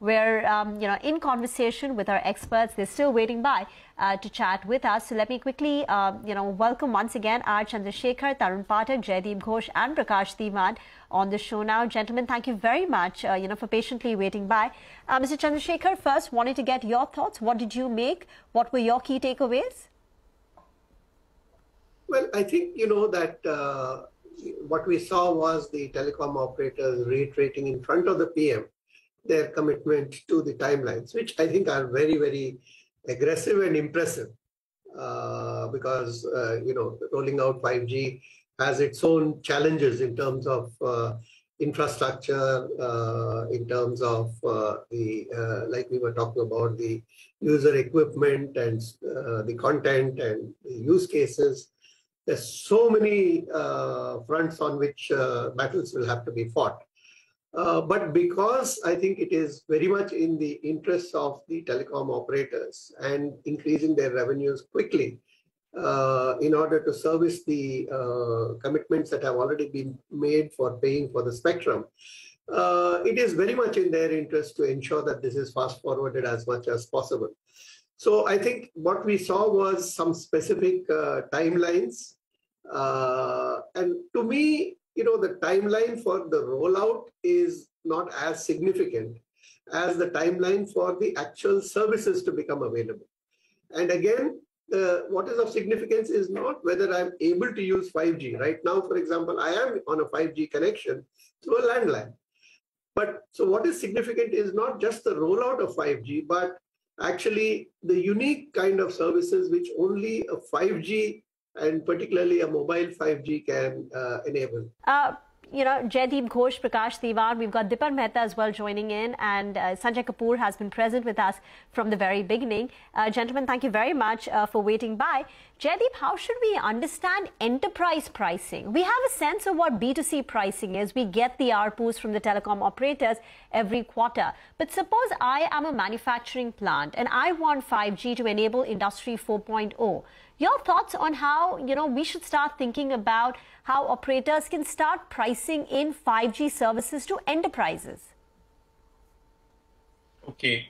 We're, um, you know, in conversation with our experts. They're still waiting by uh, to chat with us. So let me quickly, uh, you know, welcome once again R. Chandrasekhar, Tarun Pathak, Jaideep Ghosh, and Prakash Diwan on the show now. Gentlemen, thank you very much, uh, you know, for patiently waiting by. Uh, Mr. Chandrasekhar, first wanted to get your thoughts. What did you make? What were your key takeaways? Well, I think, you know, that uh, what we saw was the telecom operators reiterating in front of the PM their commitment to the timelines, which I think are very, very aggressive and impressive. Uh, because uh, you know rolling out 5G has its own challenges in terms of uh, infrastructure, uh, in terms of uh, the uh, like we were talking about the user equipment and the content and the use cases. There's so many fronts on which battles will have to be fought. Uh, but because I think it is very much in the interest of the telecom operators and increasing their revenues quickly uh, in order to service the uh, commitments that have already been made for paying for the spectrum, uh, it is very much in their interest to ensure that this is fast forwarded as much as possible. So I think what we saw was some specific uh, timelines. and to me, you know, the timeline for the rollout is not as significant as the timeline for the actual services to become available. And again, what is of significance is not whether I'm able to use 5G. Right now, for example, I am on a 5G connection through a landline. But so what is significant is not just the rollout of 5G, but actually the unique kind of services which only a 5G and particularly a mobile 5G can uh, enable. Uh, you know, Jaideep Ghosh, Prakash Diwan, we've got Dipan Mehta as well joining in, and uh, Sanjay Kapoor has been present with us from the very beginning. Uh, gentlemen, thank you very much uh, for waiting by. Jaideep, how should we understand enterprise pricing? We have a sense of what B2C pricing is. We get the ARPUs from the telecom operators every quarter. But suppose I am a manufacturing plant and I want 5G to enable Industry 4.0. Your thoughts on how, you know, we should start thinking about how operators can start pricing in 5G services to enterprises? Okay.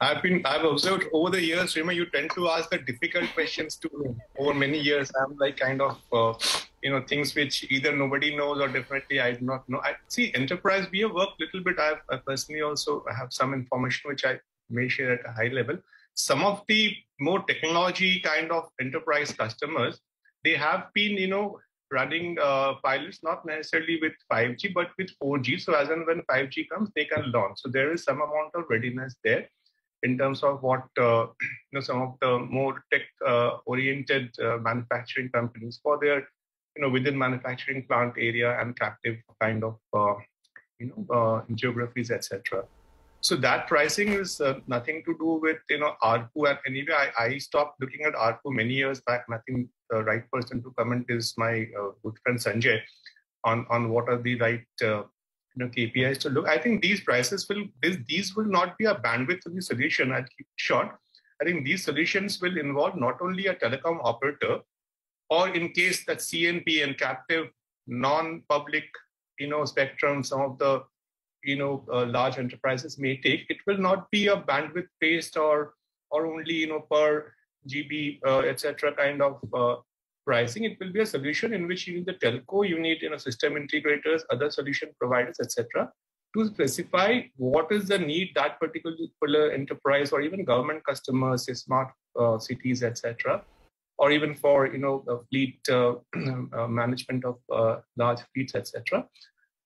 I've been I've observed over the years, Rima, you tend to ask the difficult questions to me. Over many years, I'm like kind of uh, you know things which either nobody knows or definitely I do not know. I see enterprise. We have worked a little bit. I've I personally also have some information which I may share at a high level some of the more technology kind of enterprise customers, they have been, you know, running uh, pilots not necessarily with 5G but with 4G. So as and when 5G comes, they can launch. So there is some amount of readiness there in terms of what uh, you know some of the more tech-oriented uh, uh, manufacturing companies for their you know within manufacturing plant area and captive kind of uh, you know uh, geographies, etc. So that pricing is uh, nothing to do with you know ARPU. And anyway, I, I stopped looking at ARPU many years back. And I think the right person to comment is my uh, good friend Sanjay on on what are the right uh, you know KPIs to look. I think these prices will these, these will not be a bandwidth of the solution. I'll keep it short. I think these solutions will involve not only a telecom operator, or in case that CNP and captive non-public you know spectrum, some of the you know uh, large enterprises may take it will not be a bandwidth based or or only you know per gb uh, etc kind of uh, pricing. It will be a solution in which you need the telco you need you know system integrators other solution providers etc to specify what is the need that particular enterprise or even government customers say smart uh, cities etc or even for you know fleet uh, uh, management of large fleets etc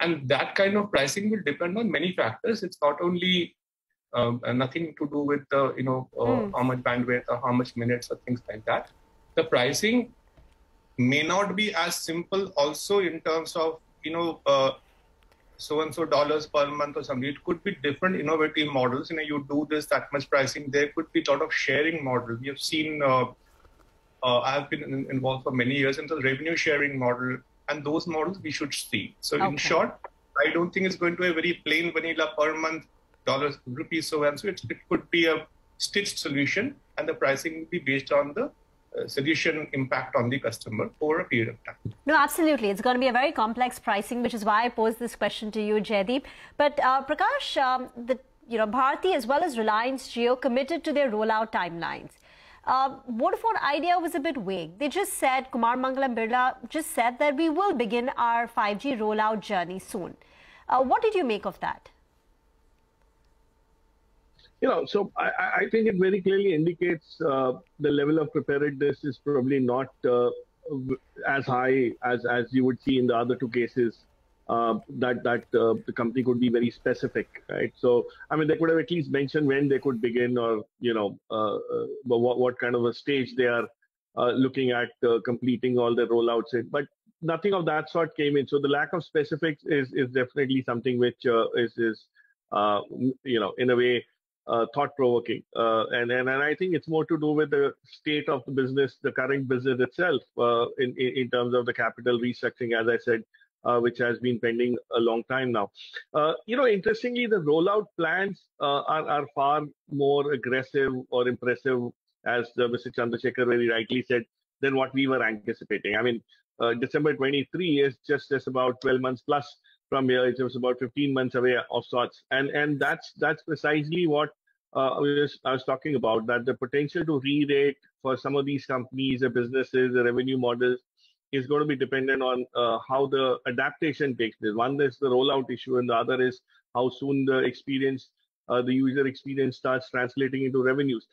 and that kind of pricing will depend on many factors. It's not only um, uh, nothing to do with the you know uh, mm. how much bandwidth or how much minutes or things like that. The pricing may not be as simple also in terms of you know uh, so and so dollars per month or something. It could be different innovative models. You know, you do this that much pricing. There could be a lot of sharing model. We have seen. Uh, uh, I have been in, involved for many years in the revenue sharing model and those models we should see. So okay. in short, I don't think it's going to be a very plain vanilla per month dollars rupees so and so. It, it could be a stitched solution, and the pricing will be based on the uh, solution impact on the customer over a period of time. No, absolutely. It's going to be a very complex pricing, which is why I posed this question to you, Jaideep. But uh, Prakash, um, the you know, Bharti as well as Reliance Jio committed to their rollout timelines. Uh, Vodafone Idea was a bit vague. They just said, Kumar Mangalam Birla just said that we will begin our 5G rollout journey soon. Uh, what did you make of that? You know, so I, I think it very clearly indicates uh, the level of preparedness is probably not uh, as high as, as you would see in the other two cases uh, that that uh, the company could be very specific, right? So, I mean, they could have at least mentioned when they could begin, or you know, uh, uh what what kind of a stage they are uh, looking at uh, completing all the rollouts in. But nothing of that sort came in. So the lack of specifics is is definitely something which is is you know in a way. thought provoking, and, and and I think it's more to do with the state of the business, the current business itself, in, in in terms of the capital restructuring. As I said, uh, which has been pending a long time now. Uh, you know, interestingly, the rollout plans uh, are, are far more aggressive or impressive, as Mr. Chandrasekhar very rightly said, than what we were anticipating. I mean, uh, December 23 is just, just about 12 months plus from here. It was about 15 months away of sorts. And, and that's, that's precisely what uh, I, was, I was talking about, that the potential to re-rate for some of these companies, the businesses, the revenue models, is going to be dependent on uh, how the adaptation takes place. One is the rollout issue, and the other is how soon the experience, uh, the user experience starts translating into revenues.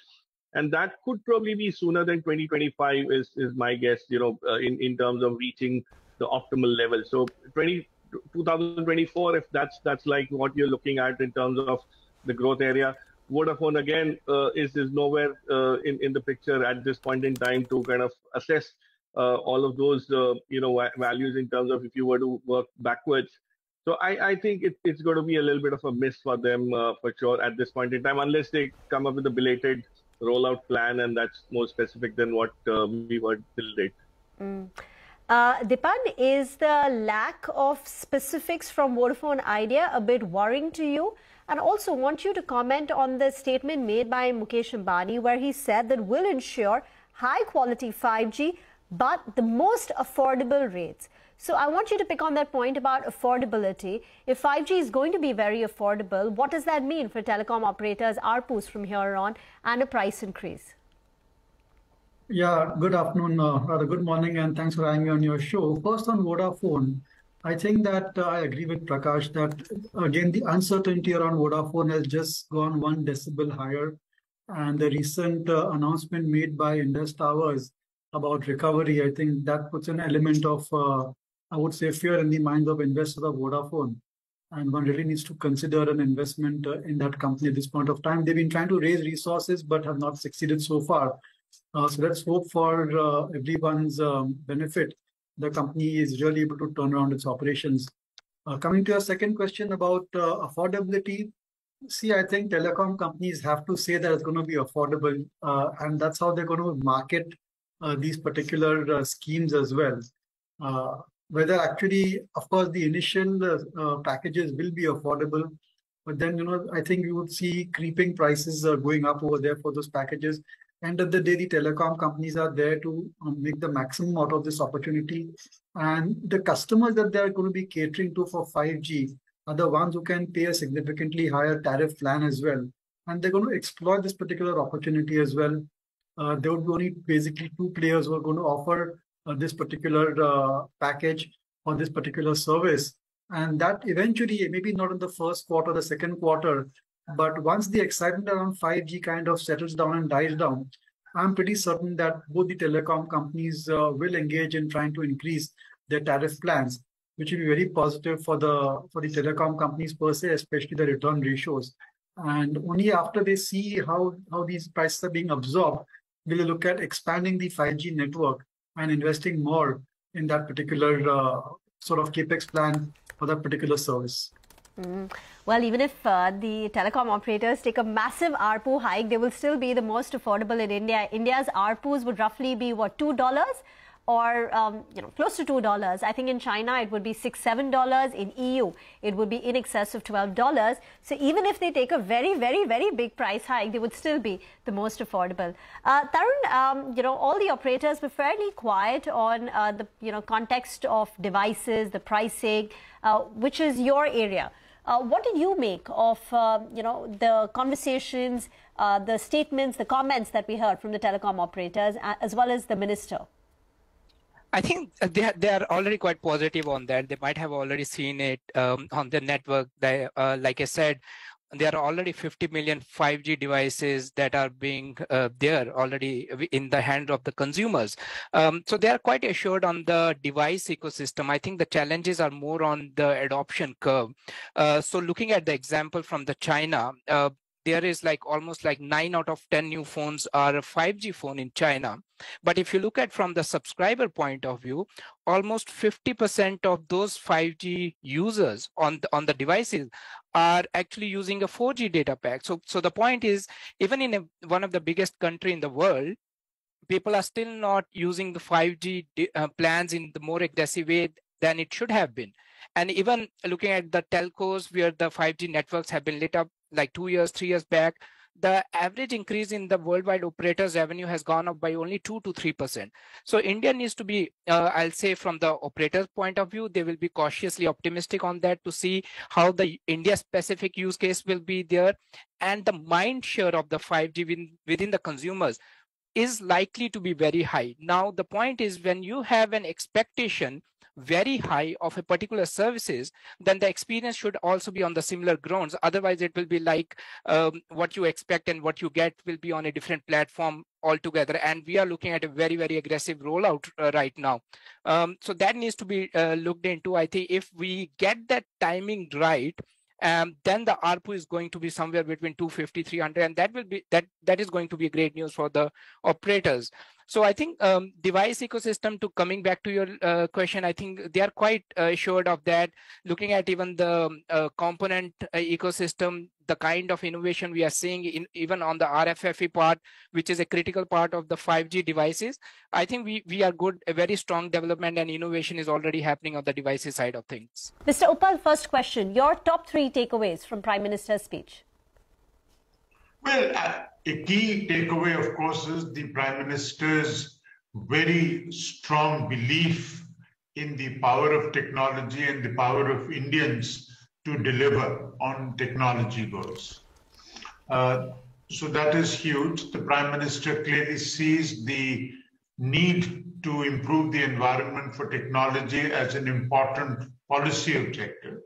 And that could probably be sooner than 2025 is, is my guess, you know, uh, in, in terms of reaching the optimal level. So 20, 2024, if that's that's like what you're looking at in terms of the growth area, Vodafone again uh, is is nowhere uh, in in the picture at this point in time to kind of assess all of those uh, you know values in terms of if you were to work backwards. So I, I think it, it's going to be a little bit of a miss for them uh, for sure at this point in time, unless they come up with a belated rollout plan and that's more specific than what uh, we were till date. Mm. Uh, Dipan, is the lack of specifics from Vodafone Idea a bit worrying to you? And also want you to comment on the statement made by Mukesh Ambani where he said that will ensure high quality 5G but the most affordable rates. So I want you to pick on that point about affordability. If 5G is going to be very affordable, what does that mean for telecom operators, ARPUs from here on, and a price increase? Yeah, good afternoon, uh, rather good morning, and thanks for having me on your show. First on Vodafone, I think that uh, I agree with Prakash that again the uncertainty around Vodafone has just gone one decibel higher, and the recent uh, announcement made by Indus Towers about recovery, I think that puts an element of, uh, I would say, fear in the minds of investors of Vodafone. And one really needs to consider an investment uh, in that company at this point of time. They've been trying to raise resources, but have not succeeded so far. Uh, so let's hope for uh, everyone's um, benefit. The company is really able to turn around its operations. Uh, coming to your second question about uh, affordability, see, I think telecom companies have to say that it's going to be affordable, and that's how they're going to market these particular uh, schemes as well. Uh, whether actually, of course, the initial packages will be affordable, but then you know I think you would see creeping prices going up over there for those packages. End of the day, the telecom companies are there to um, make the maximum out of this opportunity. And the customers that they're going to be catering to for 5G are the ones who can pay a significantly higher tariff plan as well. And they're going to exploit this particular opportunity as well uh, there would be only basically two players who are going to offer uh, this particular uh, package or this particular service. And that eventually, maybe not in the first quarter, the second quarter, but once the excitement around 5G kind of settles down and dies down, I'm pretty certain that both the telecom companies uh, will engage in trying to increase their tariff plans, which will be very positive for the for the telecom companies per se, especially the return ratios. And only after they see how how these prices are being absorbed, will you look at expanding the 5G network and investing more in that particular uh, sort of capex plan for that particular service. Mm. Well, even if uh, the telecom operators take a massive ARPU hike, they will still be the most affordable in India. India's ARPUs would roughly be what two dollars or um, you know close to two dollars. I think in China it would be six seven dollars. In EU it would be in excess of twelve dollars. So even if they take a very very very big price hike, they would still be the most affordable. Uh, Tarun, um, you know all the operators were fairly quiet on uh, the you know context of devices, the pricing, uh, which is your area. Uh, what did you make of uh, you know the conversations, uh, the statements, the comments that we heard from the telecom operators, as well as the minister? I think they are, they are already quite positive on that. They might have already seen it um, on the network. They, uh, like I said, there are already 50 million 5G devices that are being uh, there already in the hand of the consumers. Um, so they are quite assured on the device ecosystem. I think the challenges are more on the adoption curve. Uh, so looking at the example from the China, uh, there is like almost like nine out of 10 new phones are a 5G phone in China. But if you look at from the subscriber point of view, almost 50% of those 5G users on the, on the devices are actually using a 4G data pack. So, so the point is, even in a, one of the biggest country in the world, people are still not using the 5G uh, plans in the more aggressive way than it should have been. And even looking at the telcos where the 5G networks have been lit up like two years, three years back, the average increase in the worldwide operators revenue has gone up by only 2 to 3%. So India needs to be, uh, I'll say from the operator's point of view, they will be cautiously optimistic on that to see how the India specific use case will be there and the mind share of the 5G within, within the consumers is likely to be very high. Now, the point is when you have an expectation very high of a particular services, then the experience should also be on the similar grounds. Otherwise, it will be like um, what you expect and what you get will be on a different platform altogether. And we are looking at a very, very aggressive rollout uh, right now. Um, so that needs to be uh, looked into. I think if we get that timing right, um, then the ARPU is going to be somewhere between 250, 300, and that will be that that is going to be great news for the operators. So I think um, device ecosystem to coming back to your uh, question, I think they are quite uh, assured of that. Looking at even the um, uh, component uh, ecosystem, the kind of innovation we are seeing in, even on the RFFE part, which is a critical part of the 5G devices, I think we, we are good, a very strong development and innovation is already happening on the devices side of things. Mr. Upal, first question, your top three takeaways from Prime Minister's speech. Well, a key takeaway, of course, is the Prime Minister's very strong belief in the power of technology and the power of Indians to deliver on technology goals. Uh, so that is huge. The Prime Minister clearly sees the need to improve the environment for technology as an important policy objective.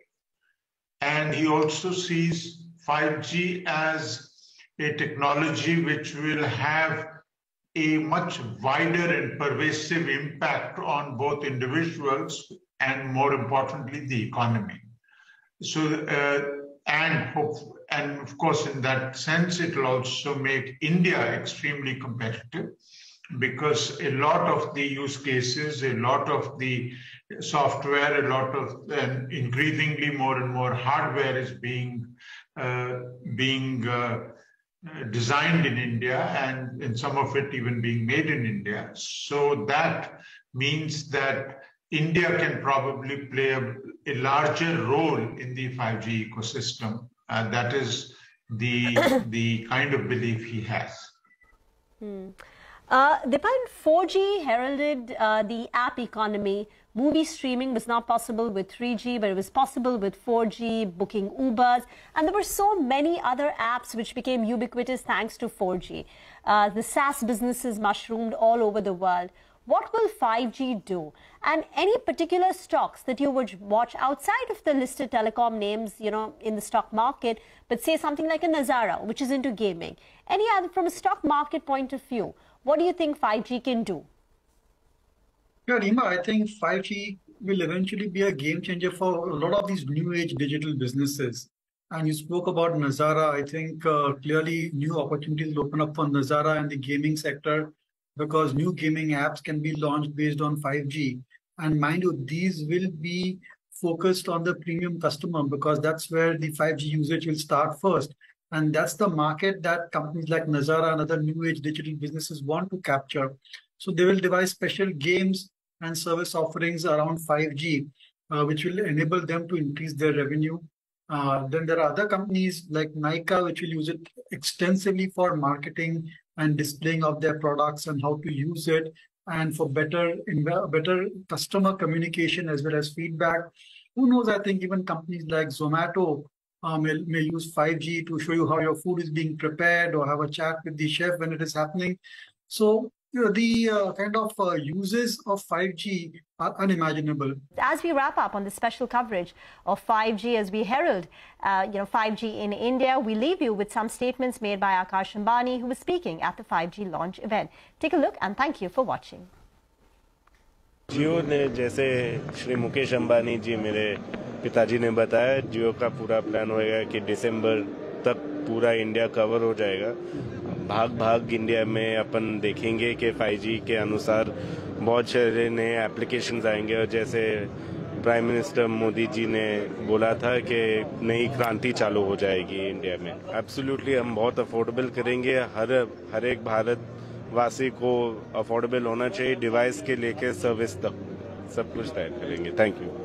And he also sees 5G as a technology which will have a much wider and pervasive impact on both individuals and more importantly the economy. So uh, and hope and of course in that sense it will also make india extremely competitive because a lot of the use cases a lot of the software a lot of and increasingly more and more hardware is being uh, being uh, designed in India and in some of it even being made in India. So that means that India can probably play a, a larger role in the 5G ecosystem. Uh, that is the, the kind of belief he has. Hmm. Uh, Dipan, 4G heralded uh, the app economy Movie streaming was not possible with 3G, but it was possible with 4G, booking Ubers, and there were so many other apps which became ubiquitous thanks to 4G. Uh, the SaaS businesses mushroomed all over the world. What will 5G do? And any particular stocks that you would watch outside of the listed telecom names, you know, in the stock market, but say something like a Nazara, which is into gaming. Any other, from a stock market point of view, what do you think 5G can do? Yeah, Nima, I think 5G will eventually be a game changer for a lot of these new age digital businesses. And you spoke about Nazara. I think uh, clearly new opportunities will open up for Nazara and the gaming sector because new gaming apps can be launched based on 5G. And mind you, these will be focused on the premium customer because that's where the 5G usage will start first. And that's the market that companies like Nazara and other new age digital businesses want to capture. So they will devise special games and service offerings around 5G, uh, which will enable them to increase their revenue. Uh, then there are other companies like Nykaa, which will use it extensively for marketing and displaying of their products and how to use it, and for better better customer communication as well as feedback. Who knows? I think even companies like Zomato uh, may, may use 5G to show you how your food is being prepared or have a chat with the chef when it is happening. So you know, the uh, kind of uh, uses of 5G are unimaginable. As we wrap up on the special coverage of 5G as we herald, uh, you know, 5G in India, we leave you with some statements made by Akash Ambani, who was speaking at the 5G launch event. Take a look and thank you for watching. जियो ने जैसे श्री मुकेश अंबानी जी मेरे पिताजी ने बताया जियो का पूरा plan होएगा कि दिसंबर तक पूरा इंडिया कवर हो जाएगा भाग भाग इंडिया में अपन देखेंगे कि 5G के अनुसार बहुत सारे नए एप्लीकेशन आएँगे और जैसे प्राइम मिनिस्टर मोदी जी ने बोला था कि नई क्रांति चालू हो जाएगी इंडिया में। एब्सोल्युटली हम बहुत अफोर्डेबल करेंगे। हर हर एक भारत वासी को अफोर्डेबल होना चाहिए। डिवाइस के लेके सर्विस तक सब कुछ तय करेंगे। Thank you